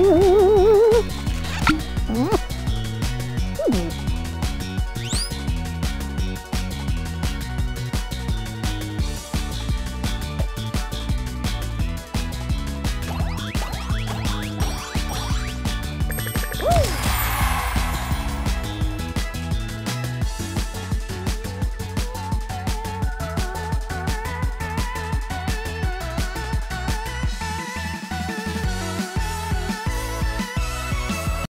Ooh.